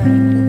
Right.